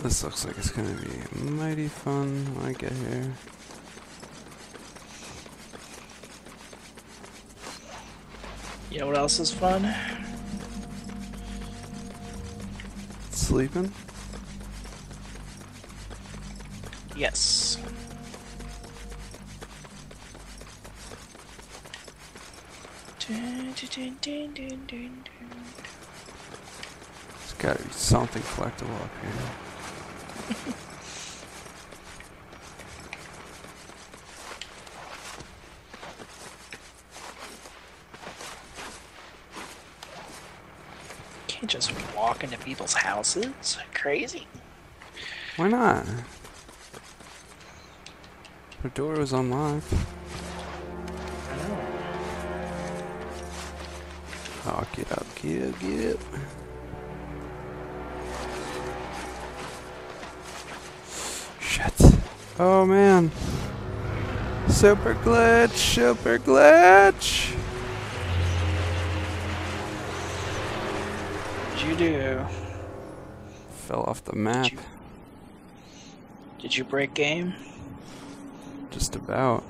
This looks like it's gonna be mighty fun when I get here. You know what else is fun? Sleeping? Yes. Dun, dun, dun. There's gotta be something collectible up here. Can't just walk into people's houses. Crazy. Why not? The door was unlocked. Oh, get up, get up, get up. Oh man. Super glitch, super glitch. What'd you do? Fell off the map. you- Did you break game? Just about.